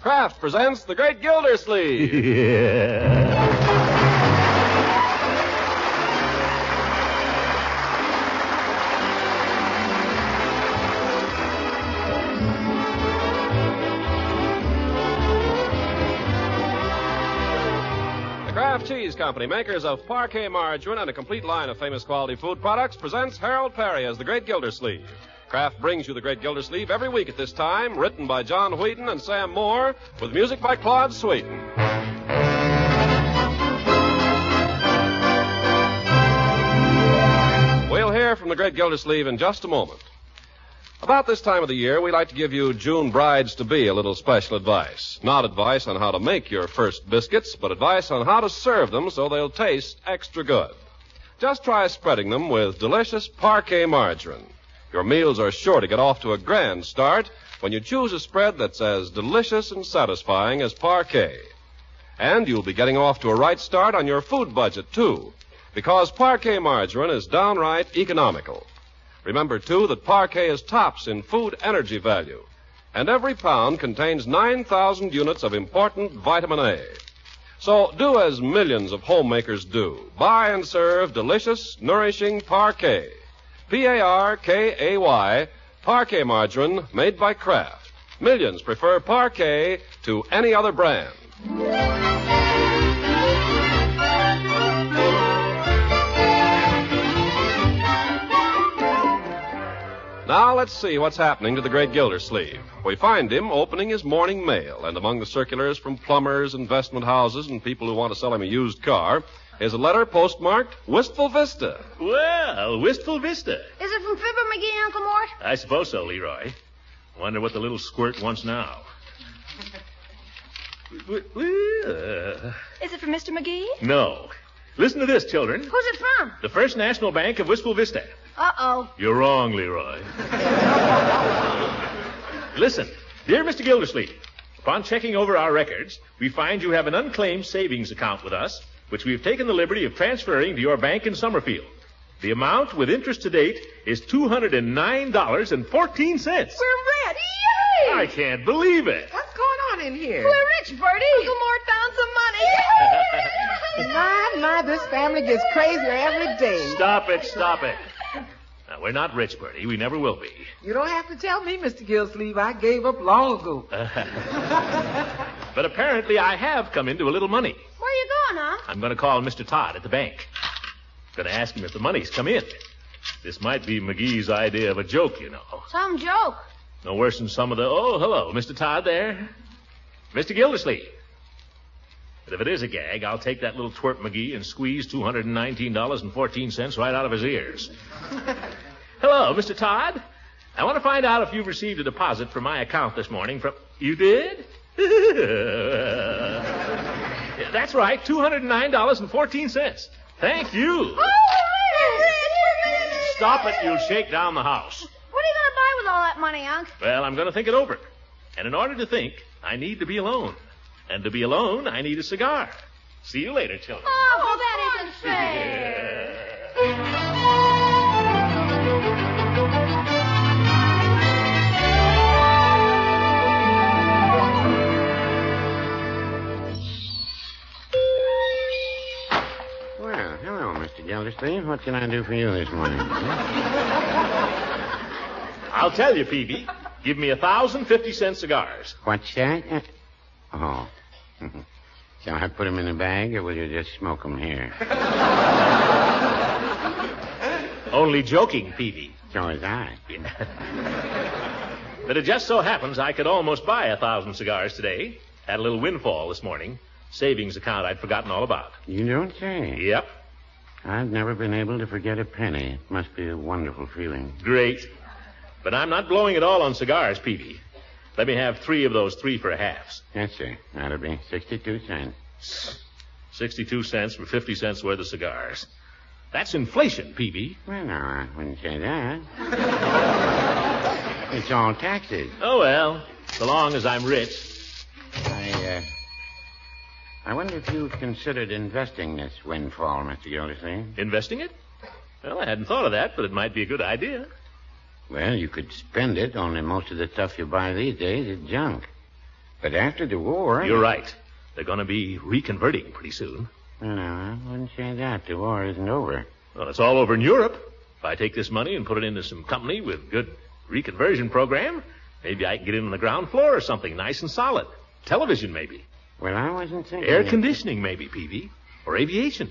Kraft presents The Great Gildersleeve. The Kraft Cheese Company, makers of Parkay margarine and a complete line of famous quality food products, presents Harold Peary as the Great Gildersleeve. Kraft brings you the Great Gildersleeve every week at this time, written by John Whedon and Sam Moore, with music by Claude Sweeten. We'll hear from the Great Gildersleeve in just a moment. About this time of the year, we like to give you June brides to be a little special advice. Not advice on how to make your first biscuits, but advice on how to serve them so they'll taste extra good. Just try spreading them with delicious Parkay margarine. Your meals are sure to get off to a grand start when you choose a spread that's as delicious and satisfying as Parkay. And you'll be getting off to a right start on your food budget, too, because Parkay margarine is downright economical. Remember, too, that Parkay is tops in food energy value, and every pound contains 9,000 units of important vitamin A. So do as millions of homemakers do. Buy and serve delicious, nourishing Parkay. P-A-R-K-A-Y, Parkay margarine made by Kraft. Millions prefer Parkay to any other brand. Now let's see what's happening to the great Gildersleeve. We find him opening his morning mail, and among the circulars from plumbers, investment houses, and people who want to sell him a used car is a letter postmarked Wistful Vista. Well, Wistful Vista. Is it from Fibber McGee, Uncle Mort? I suppose so, Leroy. Wonder what the little squirt wants now. Well, Is it from Mr. McGee? no. Listen to this, children. Who's it from? The First National Bank of Wistful Vista. Uh-oh. You're wrong, Leroy. Listen, dear Mr. Gildersleeve, upon checking over our records, we find you have an unclaimed savings account with us, which we've taken the liberty of transferring to your bank in Summerfield. The amount with interest to date is $209.14. We're red. Yay! I can't believe it. What's going on in here? We're rich, Birdie. Uncle Mort found some money. My, my, this family gets crazier every day. Stop it, stop it. Now, we're not rich, Birdie. We never will be. You don't have to tell me, Mr. Gillsleeve. I gave up long ago. But apparently I have come into a little money. Where are you going, huh? I'm going to call Mr. Todd at the bank. Going to ask him if the money's come in. This might be McGee's idea of a joke, you know. Some joke. No worse than some of the. Oh, hello, Mr. Todd there. Mr. Gildersleeve. But if it is a gag, I'll take that little twerp McGee and squeeze $219.14 right out of his ears. hello, Mr. Todd. I want to find out if you've received a deposit from my account this morning from. You did? That's right, $209.14. Thank you. Oh, Stop it, you'll shake down the house. What are you going to buy with all that money, Unc? Well, I'm going to think it over. And in order to think, I need to be alone. And to be alone, I need a cigar. See you later, children. Oh, that isn't fair. Well, hello, Mr. Gildersleeve. What can I do for you this morning? I'll tell you, Peavey. Give me a thousand fifty cent cigars. What's that? Uh, Oh. Mm-hmm. Shall I put them in a bag, or will you just smoke them here? Only joking, Peavey. So is I. But it just so happens I could almost buy a thousand cigars today. Had a little windfall this morning. Savings account I'd forgotten all about. You don't say. Yep. I've never been able to forget a penny. It must be a wonderful feeling. Great. But I'm not blowing it all on cigars, Peavey. Let me have three of those three for halves. Yes, sir. That'll be 62 cents. 62 cents for 50 cents worth of cigars. That's inflation, Peavey. Well, no, I wouldn't say that. it's all taxes. Oh, well, so long as I'm rich. I, uh, I wonder if you've considered investing this windfall, Mr. Gildersleeve. Investing it? Well, I hadn't thought of that, but it might be a good idea. Well, you could spend it, only most of the stuff you buy these days is junk. But after the war. You're right. They're going to be reconverting pretty soon. No, I wouldn't say that. The war isn't over. Well, it's all over in Europe. If I take this money and put it into some company with good reconversion program, maybe I can get in on the ground floor or something nice and solid. Television, maybe. Well, I wasn't thinking. Air conditioning, maybe, Peavey. Or aviation.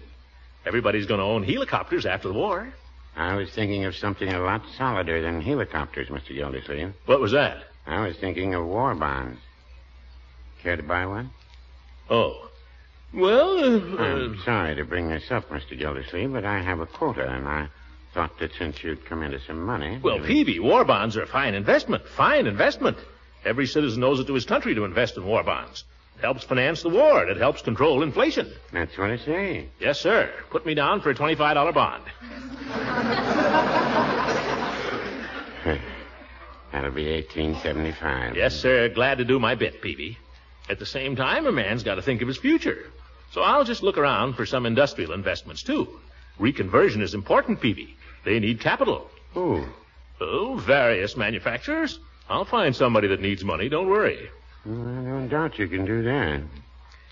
Everybody's going to own helicopters after the war. I was thinking of something a lot solider than helicopters, Mr. Gildersleeve. What was that? I was thinking of war bonds. Care to buy one? Oh. Well, uh, I'm sorry to bring this up, Mr. Gildersleeve, but I have a quota, and I thought that since you'd come into some money. well, maybe- Peavey, war bonds are a fine investment. Fine investment. Every citizen owes it to his country to invest in war bonds. It helps finance the war, and it helps control inflation. That's what I say. Yes, sir. Put me down for a $25 bond. That'll be 1875. Yes, sir. Glad to do my bit, Peavey. At the same time, a man's got to think of his future. So I'll just look around for some industrial investments, too. Reconversion is important, Peavey. They need capital. Who? Oh, various manufacturers. I'll find somebody that needs money, don't worry. Well, I don't doubt you can do that.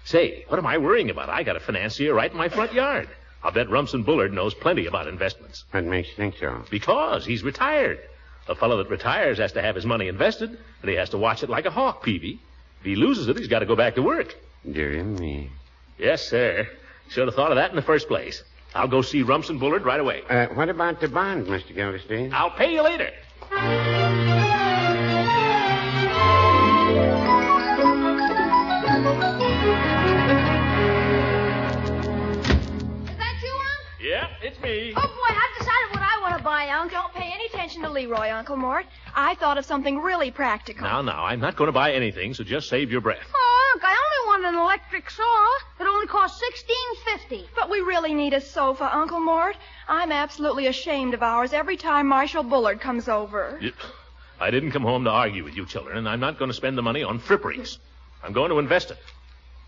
Say, what am I worrying about? I got a financier right in my front yard. I'll bet Rumson Bullard knows plenty about investments. What makes you think so? Because he's retired. A fellow that retires has to have his money invested, and he has to watch it like a hawk, Peavey. If he loses it, he's got to go back to work. Dear me. Yes, sir. Should have thought of that in the first place. I'll go see Rumson Bullard right away. Uh, what about the bonds, Mr. Gildersleeve? I'll pay you later. Is that you, Unc? Yeah, it's me. Oh, boy, I've decided what I want to buy, Unc. Don't to Leroy, Uncle Mort. I thought of something really practical. Now, now, I'm not going to buy anything, so just save your breath. Oh, Unc, I only want an electric saw. It only costs sixteen fifty. But we really need a sofa, Uncle Mort. I'm absolutely ashamed of ours every time Marshall Bullard comes over. You- I didn't come home to argue with you children, and I'm not going to spend the money on fripperies. I'm going to invest it.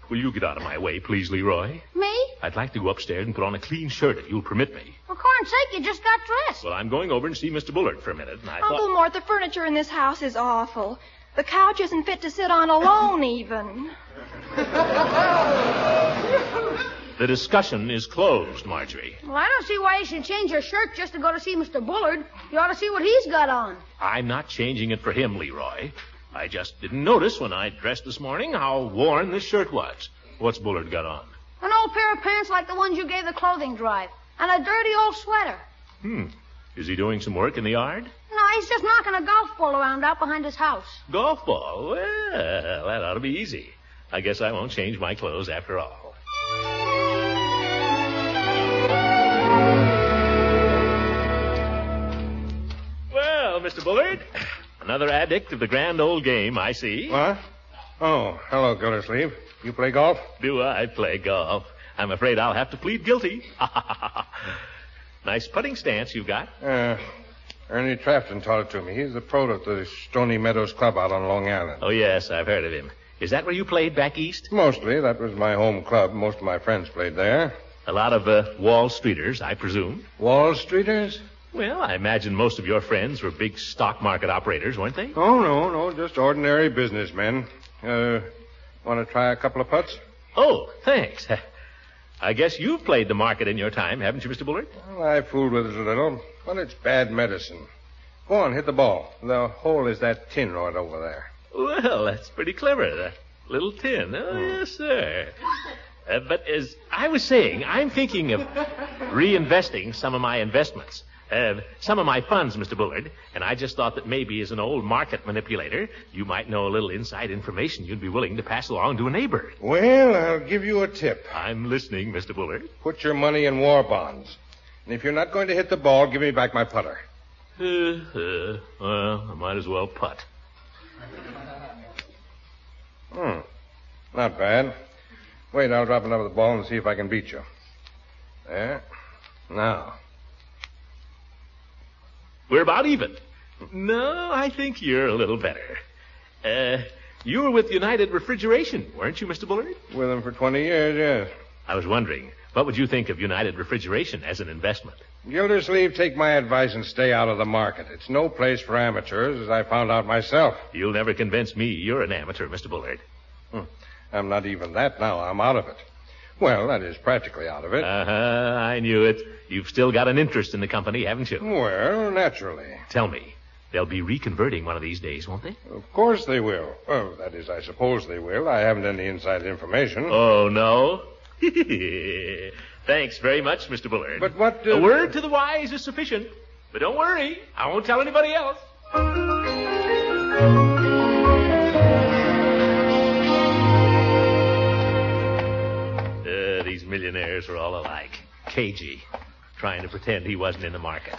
Will you get out of my way, please, Leroy? Me? I'd like to go upstairs and put on a clean shirt if you'll permit me. For corn's sake, you just got dressed. Well, I'm going over and see Mr. Bullard for a minute, and I Uncle thought. Mort, the furniture in this house is awful. The couch isn't fit to sit on alone, even. The discussion is closed, Marjorie. Well, I don't see why you should change your shirt just to go to see Mr. Bullard. You ought to see what he's got on. I'm not changing it for him, Leroy. I just didn't notice when I dressed this morning how worn this shirt was. What's Bullard got on? An old pair of pants like the ones you gave the clothing drive. And a dirty old sweater. Hmm. Is he doing some work in the yard? No, he's just knocking a golf ball around out behind his house. Golf ball? Well, that ought to be easy. I guess I won't change my clothes after all. Well, Mr. Bullard, another addict of the grand old game, I see. What? Oh, hello, Gildersleeve. You play golf? Do I play golf? I'm afraid I'll have to plead guilty. nice putting stance you've got. Uh, Ernie Trafton taught it to me. He's the pro at the Stony Meadows Club out on Long Island. Oh, yes, I've heard of him. Is that where you played back east? Mostly, that was my home club. Most of my friends played there. A lot of uh, Wall Streeters, I presume. Wall Streeters? Well, I imagine most of your friends were big stock market operators, weren't they? Oh, no, no, just ordinary businessmen. Uh, want to try a couple of putts? Oh, thanks. I guess you've played the market in your time, haven't you, Mr. Bullard? Well, I fooled with it a little, but it's bad medicine. Go on, hit the ball. The hole is that tin right over there. Well, that's pretty clever. That little tin. Oh, yes, sir. Uh, but as I was saying, I'm thinking of reinvesting some of my investments. Uh, some of my funds, Mr. Bullard, and I just thought that maybe as an old market manipulator, you might know a little inside information you'd be willing to pass along to a neighbor. Well, I'll give you a tip. I'm listening, Mr. Bullard. Put your money in war bonds. And if you're not going to hit the ball, give me back my putter. Uh, uh, well, I might as well putt. Hmm. Not bad. Wait, I'll drop another ball and see if I can beat you. There. Now. We're about even. No, I think you're a little better. Uh, you were with United Refrigeration, weren't you, Mr. Bullard? With them for 20 years, yes. I was wondering, what would you think of United Refrigeration as an investment? Gildersleeve, take my advice and stay out of the market. It's no place for amateurs, as I found out myself. You'll never convince me you're an amateur, Mr. Bullard. Hmm. I'm not even that now. I'm out of it. Well, that is practically out of it. Uh huh. I knew it. You've still got an interest in the company, haven't you? well, naturally. Tell me, they'll be reconverting one of these days, won't they? Of course they will. Well, that is, I suppose they will. I haven't any inside information. Oh, no? Thanks very much, Mr. Bullard. But what, uh, A word to the wise is sufficient. But don't worry, I won't tell anybody else. Millionaires are all alike. Cagey, trying to pretend he wasn't in the market.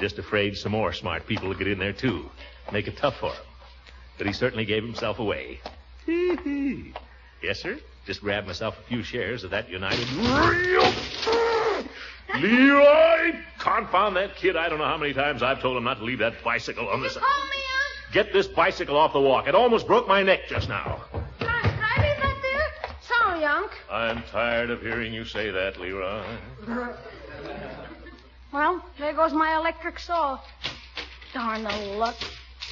Just afraid some more smart people will get in there, too. Make it tough for him. But he certainly gave himself away. Hee hee. Yes, sir. Just grabbed myself a few shares of that United. Leroy! Confound that kid. I don't know how many times I've told him not to leave that bicycle on the side. Call me, Unc. Get this bicycle off the walk. It almost broke my neck just now. Sorry, Unc. I'm tired of hearing you say that, Leroy. Well, there goes my electric saw. Darn the luck.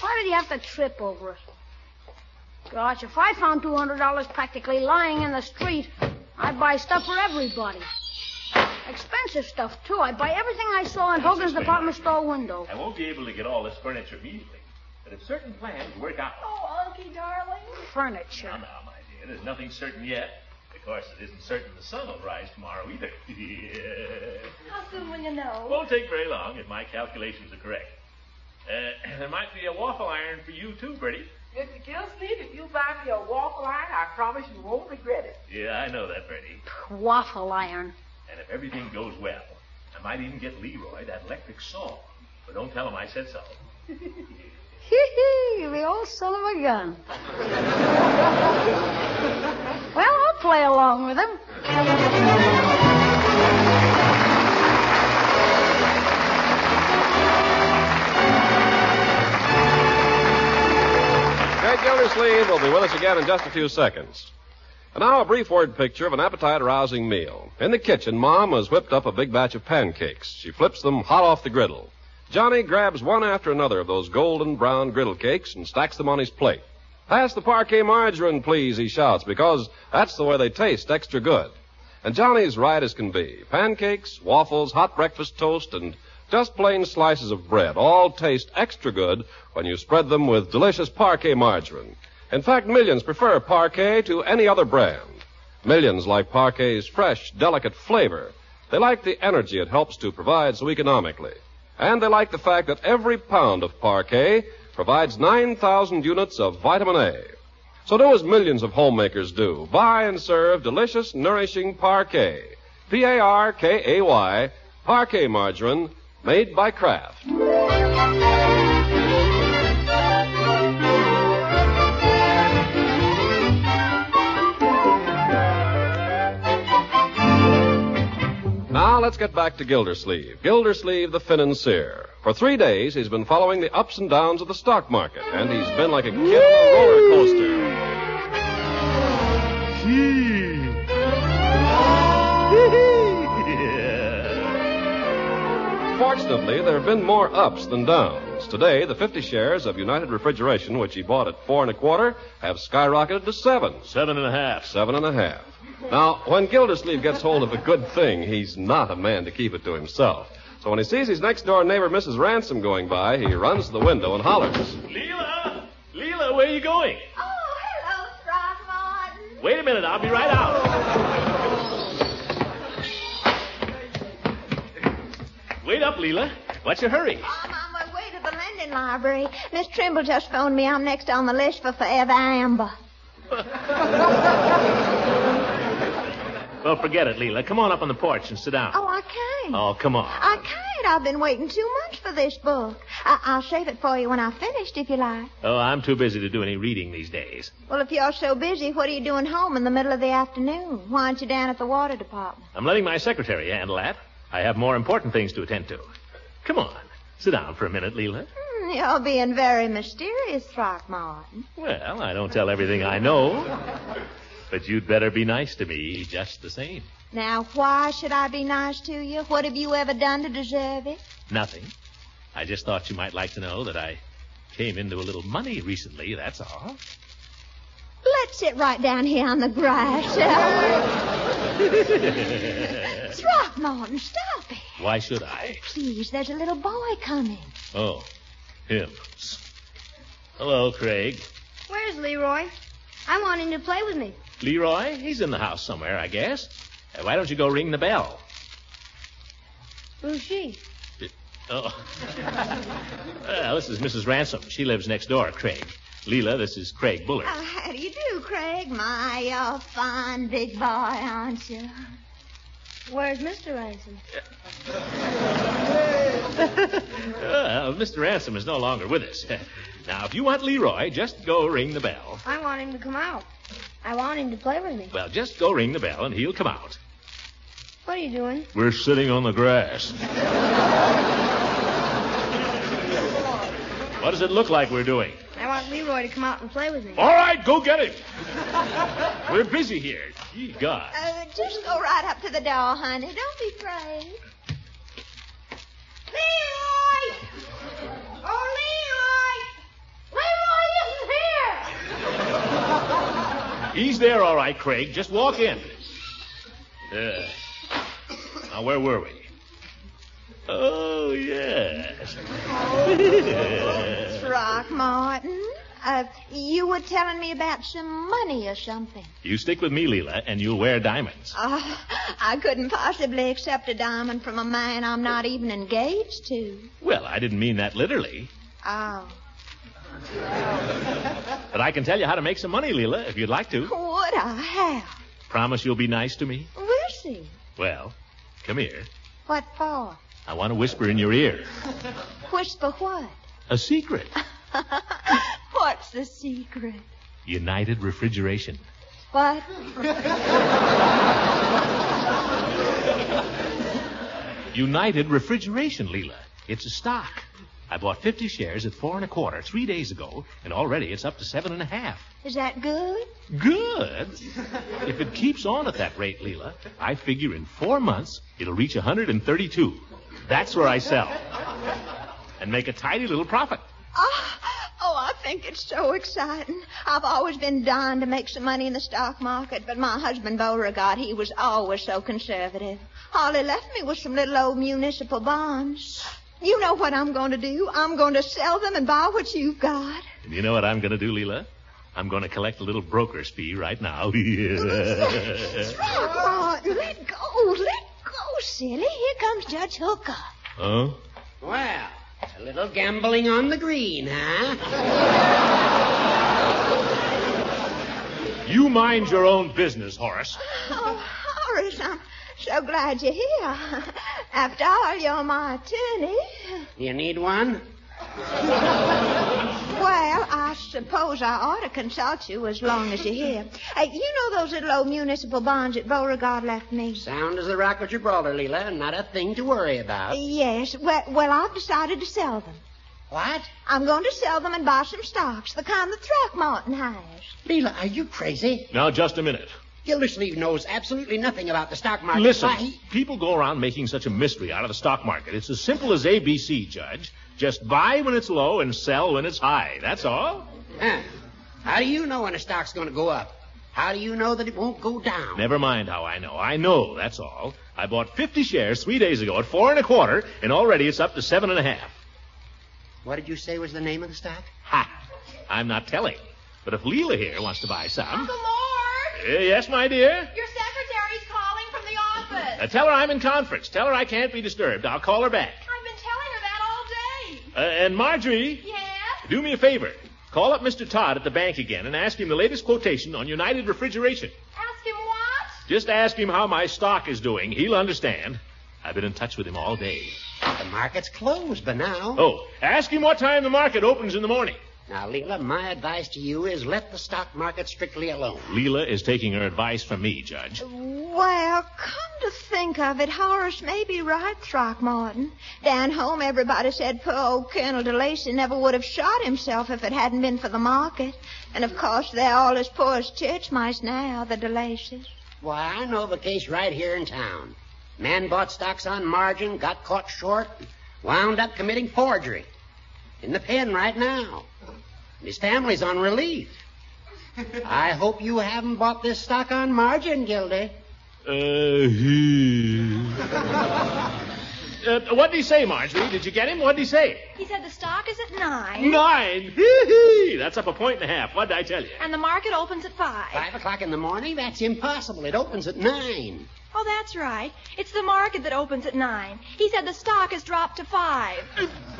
Why did he have to trip over it? Gosh, if I found $200 practically lying in the street, I'd buy stuff for everybody. Expensive stuff, too. I'd buy everything I saw in Hogan's department store window. I won't be able to get all this furniture immediately. But if certain plans work out. Oh, Unky, darling. Furniture. Now, now, my dear, there's nothing certain yet. Of course, it isn't certain the sun will rise tomorrow either. How soon will you know? Won't take very long if my calculations are correct. Uh, there might be a waffle iron for you too, Birdie. Mr. Gillsleeve, if you buy me a waffle iron, I promise you won't regret it. Yeah, I know that, Birdie. Waffle iron. And if everything goes well, I might even get Leroy that electric saw. But don't tell him I said so. Hee hee, the old son of a gun. well, I'll play along with him. Great Gildersleeve will be with us again in just a few seconds. And now a brief word picture of an appetite-arousing meal. In the kitchen, Mom has whipped up a big batch of pancakes. She flips them hot off the griddle. Johnny grabs one after another of those golden brown griddle cakes and stacks them on his plate. Pass the Parkay margarine, please, he shouts, because that's the way they taste extra good. And Johnny's right as can be. Pancakes, waffles, hot breakfast toast, and just plain slices of bread all taste extra good when you spread them with delicious Parkay margarine. In fact, millions prefer Parkay to any other brand. Millions like Parkay's fresh, delicate flavor. They like the energy it helps to provide so economically. And they like the fact that every pound of Parkay provides 9,000 units of vitamin A. So do as millions of homemakers do. Buy and serve delicious, nourishing Parkay. P-A-R-K-A-Y, Parkay margarine, made by Kraft. Let's get back to Gildersleeve. Gildersleeve the financier. For three days he's been following the ups and downs of the stock market, and he's been like a kid on a roller coaster. Fortunately, there have been more ups than downs. Today, the 50 shares of United Refrigeration, which he bought at four and a quarter, have skyrocketed to seven. Seven and a half. Seven and a half. Now, when Gildersleeve gets hold of a good thing, he's not a man to keep it to himself. So when he sees his next door neighbor, Mrs. Ransom, going by, he runs to the window and hollers. Leila! Leila, where are you going? Oh, hello, Throckmorton. Wait a minute, I'll be right out. Wait up, Leila. What's your hurry? I'm on my way to the lending library. Miss Trimble just phoned me. I'm next on the list for Forever Amber. Well, forget it, Leila. Come on up on the porch and sit down. Oh, I can't. Oh, come on. I can't. I've been waiting too much for this book. I- I'll save it for you when I've finished, if you like. Oh, I'm too busy to do any reading these days. Well, if you're so busy, what are you doing home in the middle of the afternoon? Why aren't you down at the water department? I'm letting my secretary handle that. I have more important things to attend to. Come on. Sit down for a minute, Leila. Hmm, you're being very mysterious, Throckmorton. Well, I don't tell everything I know. But you'd better be nice to me just the same. Now, why should I be nice to you? What have you ever done to deserve it? Nothing. I just thought you might like to know that I came into a little money recently, that's all. Let's sit right down here on the grass. Throckmorton, stop it. Why should I? Please, there's a little boy coming. Oh, him. Hello, Craig. Where's Leroy? I want him to play with me. Leroy? He's in the house somewhere, I guess. Uh, why don't you go ring the bell? Who's she? Oh. well, this is Mrs. Ransom. She lives next door, Craig. Leila, this is Craig Bullard. Uh, how do you do, Craig? My, you're a fine big boy, aren't you? Where's Mr. Ransom? well, Mr. Ransom is no longer with us. Now, if you want Leroy, just go ring the bell. I want him to come out. I want him to play with me. Well, just go ring the bell and he'll come out. What are you doing? We're sitting on the grass. what does it look like we're doing? I want Leroy to come out and play with me. All right, go get him. We're busy here. Gee, God. Uh, just go right up to the door, honey. Don't be afraid. Leroy! Oh, Leroy! Leroy isn't here! He's there, all right, Craig. Just walk in. Uh, now, where were we? Oh, yes. Throckmorton, uh, you were telling me about some money or something. You stick with me, Leila, and you'll wear diamonds. Oh, I couldn't possibly accept a diamond from a man I'm not even engaged to. Well, I didn't mean that literally. Oh. But I can tell you how to make some money, Leila, if you'd like to. Would I have? Promise you'll be nice to me? We'll see. Well, come here. What for? I want to whisper in your ear. Whisper what? A secret. What's the secret? United Refrigeration. What? United Refrigeration, Leila. It's a stock. I bought 50 shares at four and a quarter three days ago, and already it's up to seven and a half. Is that good? Good. If it keeps on at that rate, Leila, I figure in four months it'll reach 132. That's where I sell. And make a tidy little profit. Oh, oh, I think it's so exciting. I've always been dying to make some money in the stock market, but my husband Beauregard, he was always so conservative. All he left me was some little old municipal bonds. You know what I'm going to do. I'm going to sell them and buy what you've got. And you know what I'm going to do, Leila? I'm going to collect a little broker's fee right now. Throckmorton, let go. Let go, silly. Here comes Judge Hooker. huh? Well, a little gambling on the green, huh? You mind your own business, Horace. Oh, Horace, I'm so glad you're here. After all, you're my attorney. You need one? Well, I suppose I ought to consult you as long as you're here. Hey, you know those little old municipal bonds that Beauregard left me? Sound as the rock of Gibraltar, Leila. And not a thing to worry about. Yes. Well, well, I've decided to sell them. What? I'm going to sell them and buy some stocks, the kind that Throckmorton has. Leila, are you crazy? Now, just a minute. Gildersleeve knows absolutely nothing about the stock market. Listen, Why, he- people go around making such a mystery out of the stock market. It's as simple as ABC, Judge. Just buy when it's low and sell when it's high. That's all. Huh. How do you know when a stock's going to go up? How do you know that it won't go down? Never mind how I know. I know, that's all. I bought 50 shares three days ago at four and a quarter, and already it's up to seven and a half. What did you say was the name of the stock? Ha! I'm not telling. But if Leila here wants to buy some. Uncle Mort, Uh, yes, my dear? your secretary's calling from the office. Uh, tell her I'm in conference. Tell her I can't be disturbed. I'll call her back. I've been telling her that all day. Uh, and Marjorie, Yes? do me a favor. Call up Mr. Todd at the bank again and ask him the latest quotation on United Refrigeration. Ask him what? Just ask him how my stock is doing. He'll understand. I've been in touch with him all day. The market's closed by now. Oh, ask him what time the market opens in the morning. Now, Leila, my advice to you is let the stock market strictly alone. Leila is taking her advice from me, Judge. Well, come to think of it, Horace may be right, Throckmorton. Down home, everybody said poor old Colonel DeLacy never would have shot himself if it hadn't been for the market. And of course, they're all as poor as church mice now, the DeLacies. Why, I know of a case right here in town. Man bought stocks on margin, got caught short, wound up committing forgery. In the pen right now. And his family's on relief. I hope you haven't bought this stock on margin, Gildy. Uh, he. uh, what did he say, Marjorie? Did you get him? What did he say? He said the stock is at nine. Nine. Hee-hee. That's up a point and a half. What did I tell you? And the market opens at five. Five o'clock in the morning? That's impossible. It opens at nine. Oh, that's right. It's the market that opens at nine. He said the stock has dropped to five.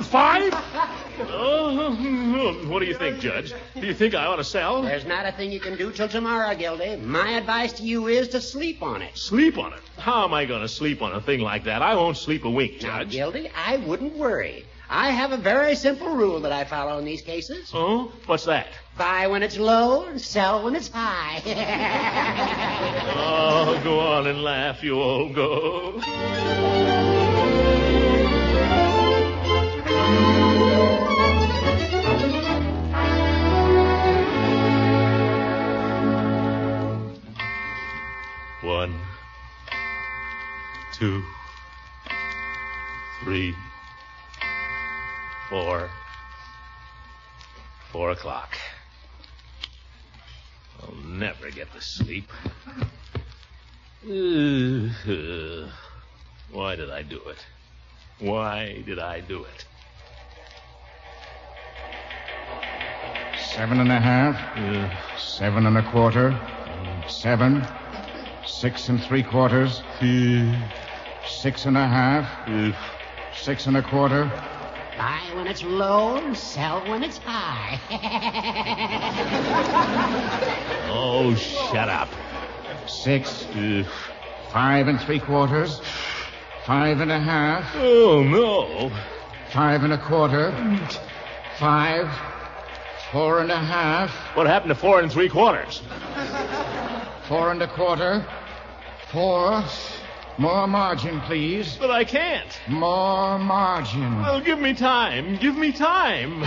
Five? Oh, what do you think, Judge? Do you think I ought to sell? There's not a thing you can do till tomorrow, Gildy. My advice to you is to sleep on it. Sleep on it? How am I going to sleep on a thing like that? I won't sleep a wink, Now, Judge. Gildy, I wouldn't worry. I have a very simple rule that I follow in these cases. Oh? What's that? Buy when it's low and sell when it's high. Oh, go on and laugh, you old go. One, two, three, four, four o'clock. I'll never get to sleep. Why did I do it? Why did I do it? Seven and a half. Seven and a quarter. Seven. Six and three quarters. Six and a half. Six and a quarter. Buy when it's low and sell when it's high. oh, shut up. Six. Uh, Five and three quarters. Five and a half. oh, no. Five and a quarter. Five. Four and a half. What happened to four and three quarters? Four and a quarter. Four. More margin, please. But I can't. More margin. Well, give me time. Give me time.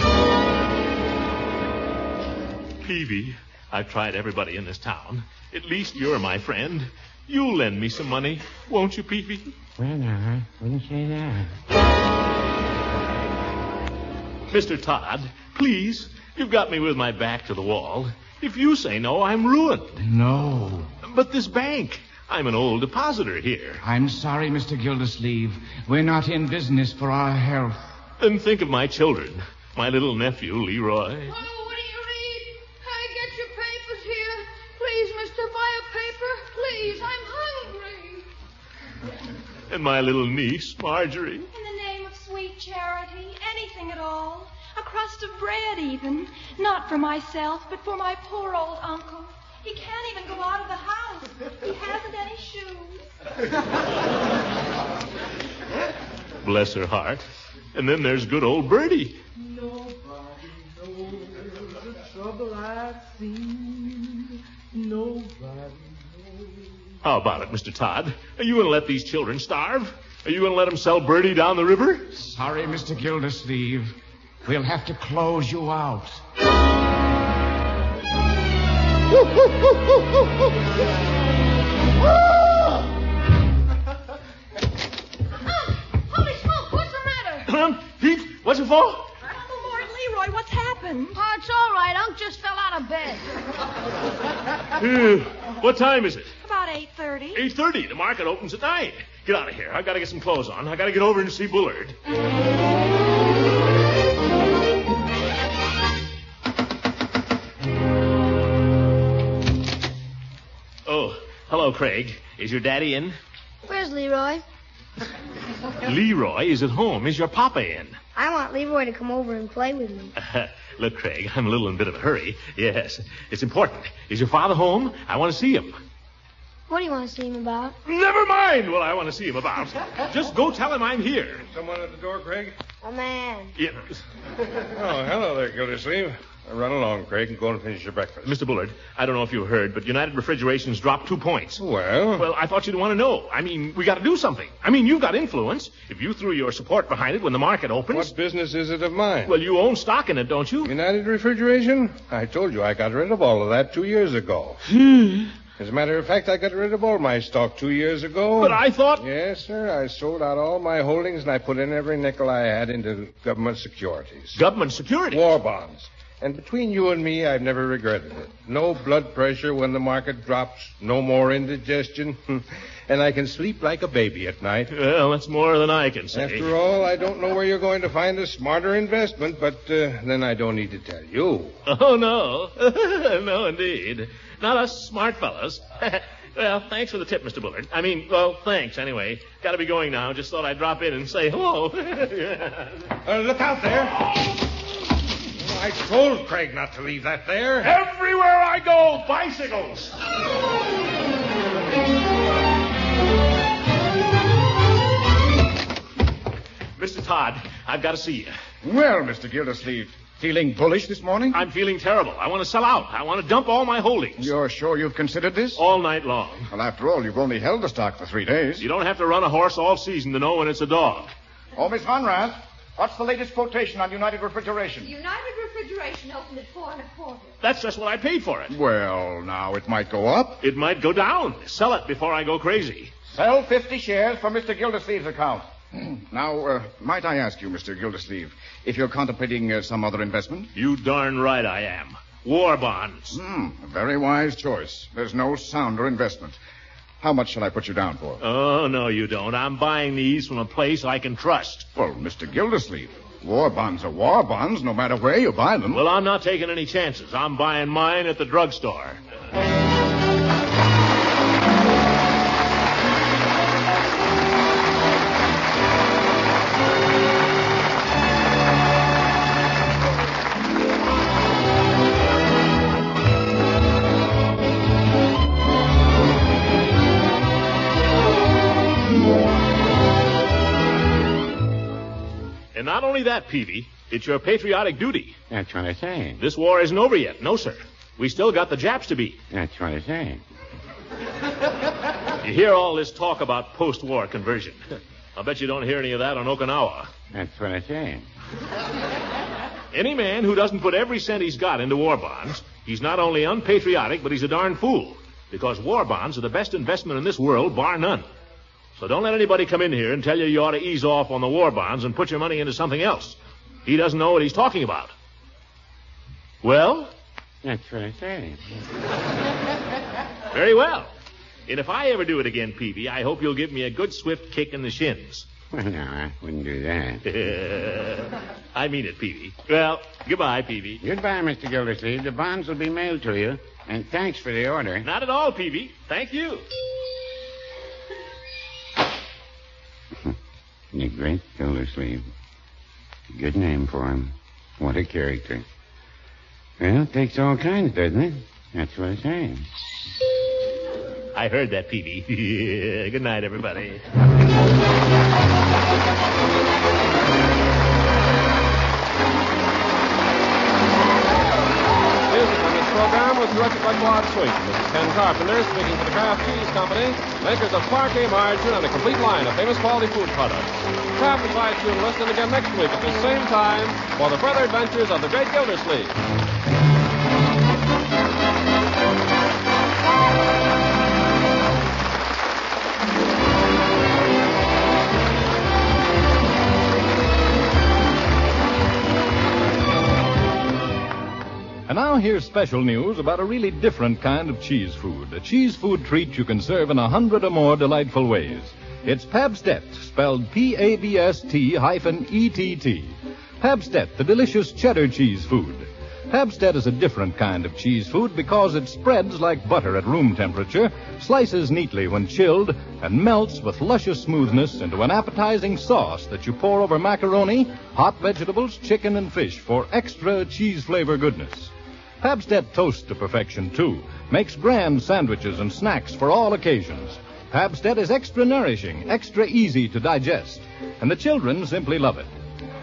Peavey, I've tried everybody in this town. At least you're my friend. You'll lend me some money, won't you, Peavey? Well, now, I wouldn't say that. Mr. Todd, please, you've got me with my back to the wall. If you say no, I'm ruined. No. But this bank, I'm an old depositor here. I'm sorry, Mr. Gildersleeve. We're not in business for our health. And think of my children. My little nephew, Leroy. Oh, what do you read? I get your papers here. Please, mister, buy a paper. Please, I'm hungry. And my little niece, Marjorie. In the name of sweet charity, anything at all. A crust of bread, even. Not for myself, but for my poor old uncle. He can't even go out of the house. He hasn't any shoes. Bless her heart. And then there's good old Birdie. Nobody knows the trouble I've seen. Nobody How about it, Mr. Todd? Are you going to let these children starve? Are you going to let them sell Birdie down the river? Sorry, Mr. Gildersleeve. We'll have to close you out. Holy smoke, what's the matter? Pete, what's it for? Uncle Mort Leroy, what's happened? Oh, it's all right. Unc just fell out of bed. Uh, what time is it? About 8.30. 8.30. The market opens at 9. Get out of here. I've got to get some clothes on. I've got to get over and see Bullard. Hello, Craig. Is your daddy in? Where's Leroy? Leroy is at home. Is your papa in? I want Leroy to come over and play with me. Look, Craig, I'm a little in a bit of a hurry. Yes, it's important. Is your father home? I want to see him. What do you want to see him about? Never mind what I want to see him about. Just go tell him I'm here. Someone at the door, Craig? A man. Yes. Oh, hello there, Gildersleeve. Run along, Craig, and go and finish your breakfast. Mr. Bullard, I don't know if you heard, but United Refrigeration's dropped two points. Well, Well, I thought you'd want to know. I mean, we got to do something. I mean, you've got influence. If you threw your support behind it when the market opens. what business is it of mine? Well, you own stock in it, don't you? United Refrigeration? I told you I got rid of all of that two years ago. Hmm. As a matter of fact, I got rid of all my stock two years ago. But I thought. Yes, sir. I sold out all my holdings and I put in every nickel I had into government securities. Government securities? War bonds. And between you and me, I've never regretted it. No blood pressure when the market drops, no more indigestion, and I can sleep like a baby at night. Well, that's more than I can say. After all, I don't know where you're going to find a smarter investment, but uh, then I don't need to tell you. Oh, no. no, indeed. Not us smart fellows. well, thanks for the tip, Mr. Bullard. I mean, well, thanks anyway. Got to be going now. Just thought I'd drop in and say hello. Uh, look out there. I told Craig not to leave that there. Everywhere I go, bicycles. Mr. Todd, I've got to see you. Well, Mr. Gildersleeve, feeling bullish this morning? I'm feeling terrible. I want to sell out. I want to dump all my holdings. You're sure you've considered this? All night long. Well, after all, you've only held the stock for three days. You don't have to run a horse all season to know when it's a dog. Oh, Miss Von Rath, what's the latest quotation on United Refrigeration? United Refrigeration opened at four and a quarter. That's just what I paid for it. Well, now it might go up. It might go down. Sell it before I go crazy. Sell 50 shares for Mr. Gildersleeve's account. Now, uh, might I ask you, Mr. Gildersleeve, if you're contemplating uh, some other investment? You darn right I am. War bonds. Hmm, a very wise choice. There's no sounder investment. How much shall I put you down for? Oh, no, you don't. I'm buying these from a place I can trust. Well, Mr. Gildersleeve, war bonds are war bonds, no matter where you buy them. Well, I'm not taking any chances. I'm buying mine at the drugstore. Only that, Peavey, it's your patriotic duty. That's what I say. This war isn't over yet. No, sir. We still got the Japs to beat. That's what I say. You hear all this talk about post-war conversion. I bet you don't hear any of that on Okinawa. That's what I say. Any man who doesn't put every cent he's got into war bonds, he's not only unpatriotic, but he's a darn fool. Because war bonds are the best investment in this world, bar none. So don't let anybody come in here and tell you you ought to ease off on the war bonds and put your money into something else. He doesn't know what he's talking about. Well, That's what I say. very well. And if I ever do it again, Peavey, I hope you'll give me a good swift kick in the shins. Well, no, I wouldn't do that. I mean it, Peavey. Well, goodbye, Peavey. Goodbye, Mr. Gildersleeve. The bonds will be mailed to you. And thanks for the order. Not at all, Peavey. Thank you. The great Gildersleeve. Good name for him. What a character. Well, it takes all kinds, doesn't it? That's what I say. I heard that, Peavey. Good night, everybody. Directed by Claude Sweet. This is Ken Carpenter speaking for the Kraft Cheese Company, makers of Parkay margarine and a complete line of famous quality food products. Kraft invites you to listen again next week at the same time for the further adventures of the great Gildersleeve. And now here's special news about a really different kind of cheese food. A cheese food treat you can serve in a hundred or more delightful ways. It's Pabst-ett, spelled P-A-B-S-T hyphen E-T-T. Pabst-ett, the delicious cheddar cheese food. Pabst-ett is a different kind of cheese food because it spreads like butter at room temperature, slices neatly when chilled, and melts with luscious smoothness into an appetizing sauce that you pour over macaroni, hot vegetables, chicken, and fish for extra cheese flavor goodness. Pabst-ett toasts to perfection, too. Makes grand sandwiches and snacks for all occasions. Pabst-ett is extra nourishing, extra easy to digest, and the children simply love it.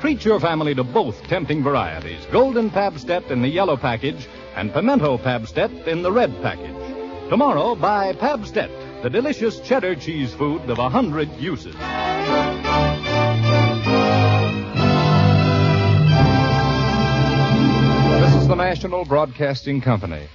Treat your family to both tempting varieties Golden Pabst-ett in the yellow package and Pimento Pabst-ett in the red package. Tomorrow, buy Pabst-ett, the delicious cheddar cheese food of a hundred uses. The National Broadcasting Company.